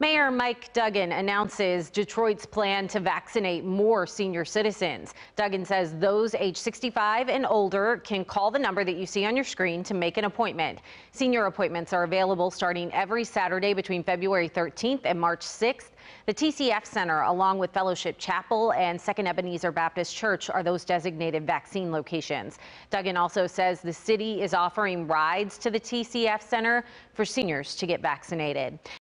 Mayor Mike Duggan announces Detroit's plan to vaccinate more senior citizens. Duggan says those age 65 and older can call the number that you see on your screen to make an appointment. Senior appointments are available starting every Saturday between February 13th and March 6th. The TCF Center, along with Fellowship Chapel and Second Ebenezer Baptist Church, are those designated vaccine locations. Duggan also says the city is offering rides to the TCF Center for seniors to get vaccinated.